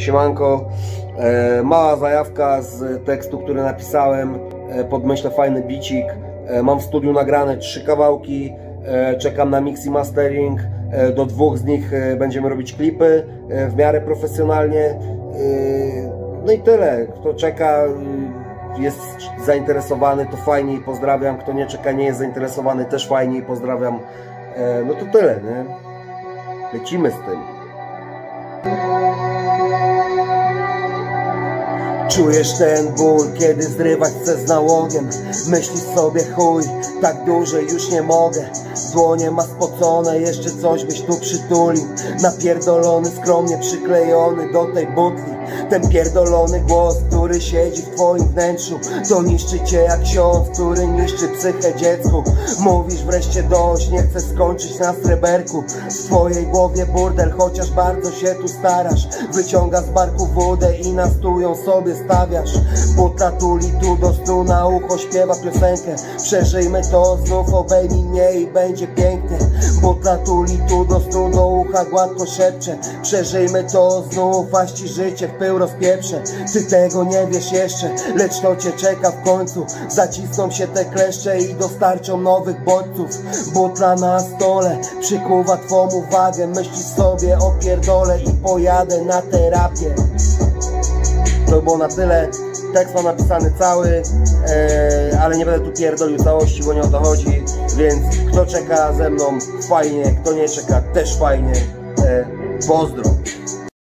Siemanko, e, mała zajawka z tekstu, który napisałem e, pod myślę fajny bicik. E, mam w studiu nagrane trzy kawałki, czekam na mix i mastering. Do dwóch z nich będziemy robić klipy w miarę profesjonalnie. No i tyle. Kto czeka, y, jest zainteresowany, to fajnie i pozdrawiam. Kto nie czeka, nie jest zainteresowany, też fajnie i pozdrawiam. No to tyle, nie? Lecimy z tym. Czujesz ten ból, kiedy zrywać chcę z nałogiem? Myślisz sobie chuj, tak duże już nie mogę. Dłonie ma spocone, jeszcze coś byś tu przytulił. Napierdolony, skromnie przyklejony do tej butli. Ten pierdolony głos, który siedzi w twoim wnętrzu To niszczy cię jak ksiądz, który niszczy psychę dziecku. Mówisz wreszcie dość, nie chcę skończyć na sreberku. W twojej głowie burdel, chociaż bardzo się tu starasz. Wyciąga z barku wodę i na stół ją sobie stawiasz. Tuli tu do stu na ucho śpiewa piosenkę. Przeżyjmy to znów, obejmij mnie i będzie pięknie. Buta tuli tu do stu do ucha gładko szepcze. Przeżyjmy to znów, aż ci życie w pył rozpieprze. Ty tego nie wiesz jeszcze, lecz to cię czeka w końcu. Zacisną się te kleszcze i dostarczą nowych bodźców. Butla na stole przykuwa twą uwagę. Myślisz sobie o pierdole i pojadę na terapię to było na tyle. Tekst mam napisany cały, e, ale nie będę tu pierdolił całości, bo nie o to chodzi. Więc kto czeka ze mną, fajnie, kto nie czeka, też fajnie. E, pozdro.